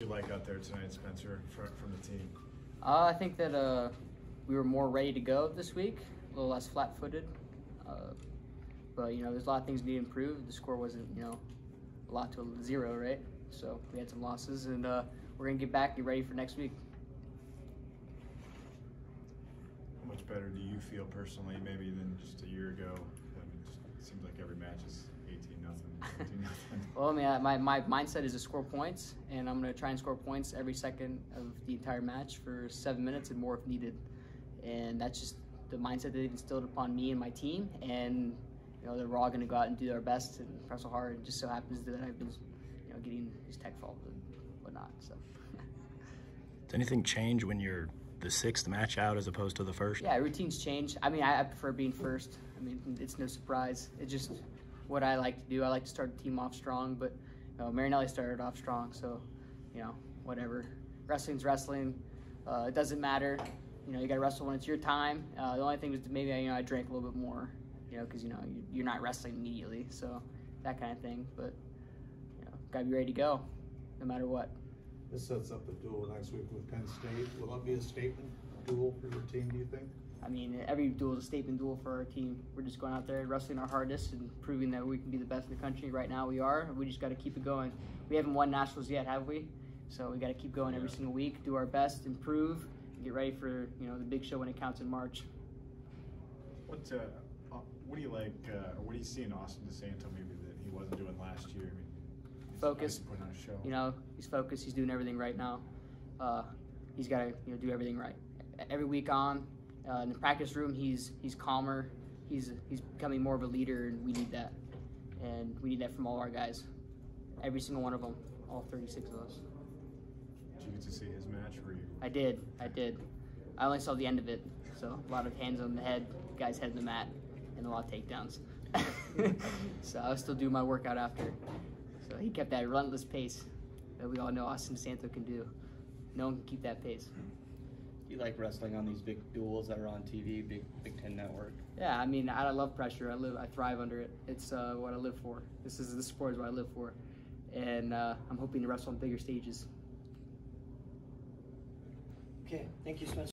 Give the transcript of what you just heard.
you like out there tonight, Spencer, from, from the team? Uh, I think that uh, we were more ready to go this week, a little less flat-footed. Uh, but you know, there's a lot of things need to improve. The score wasn't, you know, a lot to a zero, right? So we had some losses, and uh, we're gonna get back, get ready for next week. How much better do you feel personally, maybe than just a year ago? I mean, it just seems like every match is 18 nothing, 18 nothing. Well, I mean, I- my, my mindset is to score points, and I'm going to try and score points every second of the entire match for seven minutes and more if needed. And that's just the mindset that they've instilled upon me and my team. And, you know, they're all going to go out and do their best and wrestle hard. It just so happens that I've been, you know, getting these tech falls and whatnot. So, Does anything change when you're the sixth match out as opposed to the first? yeah, routines change. I mean, I, I prefer being first. I mean, it's no surprise. It just what I like to do. I like to start the team off strong, but you know, Marinelli started off strong, so you know, whatever. Wrestling's wrestling. Uh, it doesn't matter. You know, you got to wrestle when it's your time. Uh, the only thing was maybe you know I drank a little bit more, you know, because you know you- you're not wrestling immediately, so that kind of thing. But you know, got to be ready to go, no matter what. This sets up the duel next week with Penn State. Will that be a statement duel for your team, do you think? I mean, every duel is a statement duel for our team. We're just going out there wrestling our hardest and proving that we can be the best in the country. Right now, we are. We just got to keep it going. We haven't won nationals yet, have we? So we got to keep going every single week, do our best, improve, and get ready for you know the big show when it counts in March. What, uh, uh, what do you like, uh, or what do you see in Austin DeSanto maybe that he wasn't doing last year? I mean, he's Focus. obviously Putting on a show. You know, he's focused. He's doing everything right now. Uh, he's got to you know do everything right. Every week on uh, in the practice room, he's he's calmer. He's he's becoming more of a leader, and we need that. And we need that from all our guys. Every single one of them, all 36 of us. Did you get to see his match? for you? I did. I did. I only saw the end of it. So a lot of hands on the head, guy's head in the mat, and a lot of takedowns. so I was still doing my workout after. So he kept that relentless pace that we all know Austin Santo can do. No one can keep that pace. You like wrestling on these big duels that are on TV, Big Big Ten Network. Yeah, I mean, I love pressure. I live, I thrive under it. It's uh, what I live for. This is the sport is what I live for, and uh, I'm hoping to wrestle on bigger stages. Okay, thank you, Spencer.